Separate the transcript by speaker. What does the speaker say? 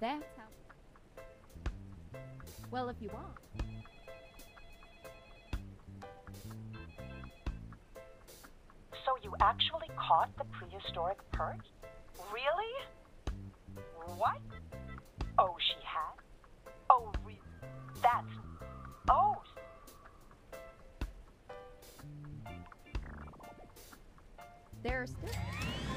Speaker 1: That's how. Well, if you want.
Speaker 2: So you actually caught the prehistoric perch? Really? What? Oh, she had? Oh, re- that's. Oh.
Speaker 1: There are still.